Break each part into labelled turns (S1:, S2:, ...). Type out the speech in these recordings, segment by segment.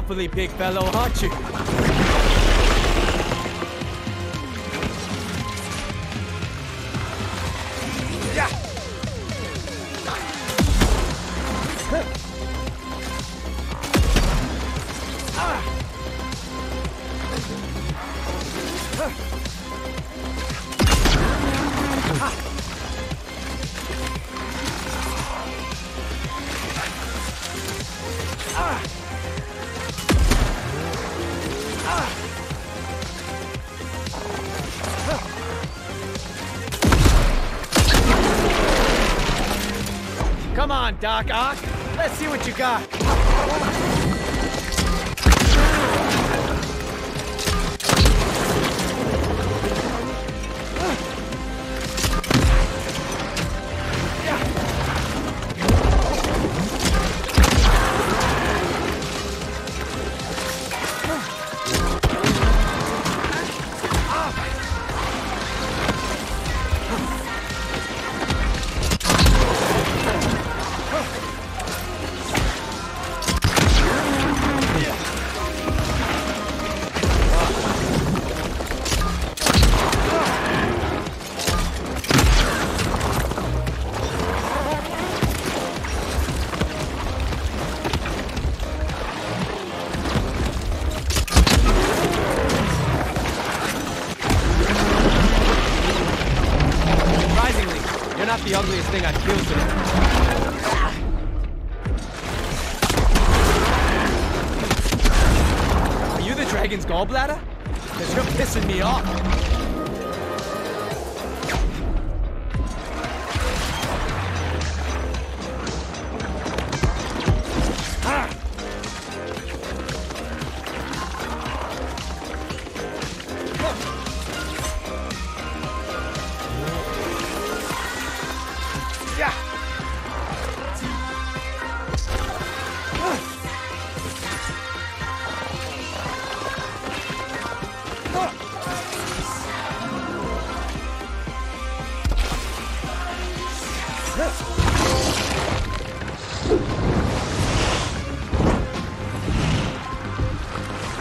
S1: awfully big fellow, aren't you? On, Doc Ock. Let's see what you got. Not the ugliest thing I've killed today. Are you the dragon's gallbladder? Because you're pissing me off.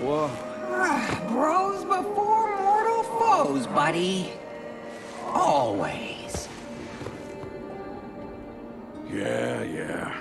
S1: Whoa.
S2: Bros before mortal foes, buddy. Always.
S3: Yeah, yeah.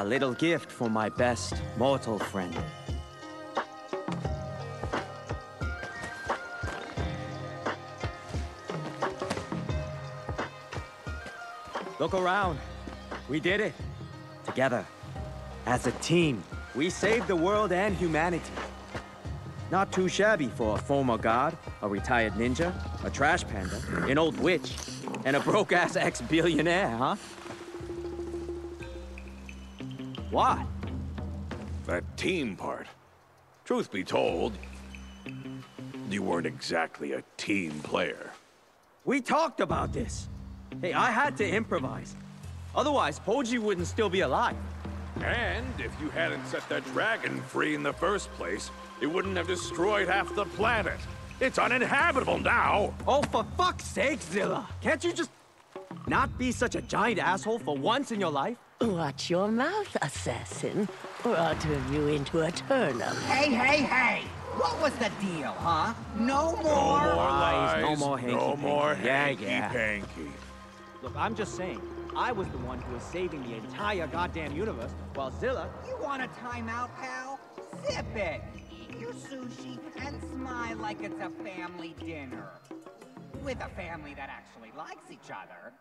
S1: A little gift for my best mortal friend. Look around. We did it. Together. As a team. We saved the world and humanity. Not too shabby for a former god, a retired ninja, a trash panda, an old witch, and a broke-ass ex-billionaire, huh? What?
S3: That team part. Truth be told, you weren't exactly a team player.
S1: We talked about this. Hey, I had to improvise. Otherwise, Hoji wouldn't still be alive.
S3: And if you hadn't set that dragon free in the first place, it wouldn't have destroyed half the planet. It's uninhabitable now.
S1: Oh, for fuck's sake, Zilla! Can't you just not be such a giant asshole for once in your life?
S4: Watch your mouth, assassin, or I'll turn you into a turnip.
S2: Hey, hey, hey! What was the deal, huh? No more?
S3: No more
S1: Lies,
S3: lies.
S1: no more
S3: No
S1: hanky-panky.
S3: more
S1: Yeah,
S3: hanky
S1: yeah.
S3: panky.
S1: Look, I'm just saying, I was the one who was saving the entire goddamn universe, while Zilla...
S2: You want a timeout, pal? Sip it. Eat your sushi and smile like it's a family dinner. With a family that actually likes each other.